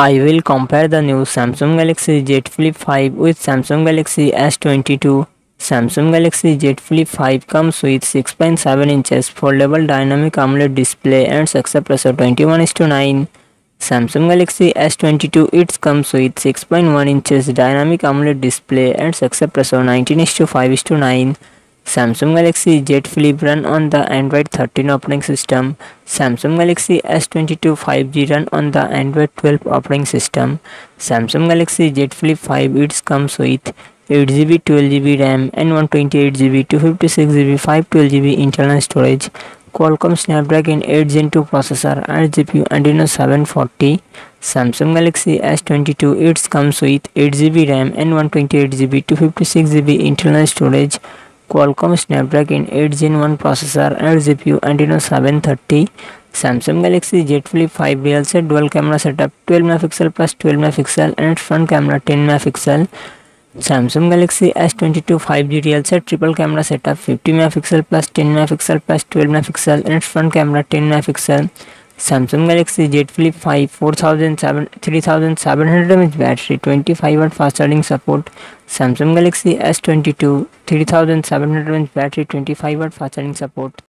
I will compare the new Samsung Galaxy Z Flip 5 with Samsung Galaxy S22. Samsung Galaxy Z Flip 5 comes with 6.7 inches foldable dynamic AMOLED display and success ratio 21 to 9. Samsung Galaxy S22 it comes with 6.1 inches dynamic AMOLED display and success ratio 19 to 5 to 9. Samsung Galaxy Z Flip run on the Android 13 operating system. Samsung Galaxy S22 5G run on the Android 12 operating system. Samsung Galaxy Z Flip 5 it comes with 8GB 12GB RAM and 128GB 256GB 512GB internal storage. Qualcomm Snapdragon 8 Gen 2 processor and GPU Adreno 740. Samsung Galaxy S22 it comes with 8GB RAM and 128GB 256GB internal storage. Qualcomm Snapdragon 8 Gen 1 processor and GPU Adreno 730. Samsung Galaxy Z Flip 5 real set dual camera setup 12 megapixel plus 12 megapixel and front camera 10 megapixel. Samsung Galaxy S22 5G real set triple camera setup 50 megapixel plus 10 megapixel plus 12 megapixel and front camera 10 Samsung Galaxy Z Flip five four thousand seven three thousand seven hundred M H battery twenty five watt fast charging support Samsung Galaxy S twenty two three thousand seven hundred M H battery twenty five watt fast charging support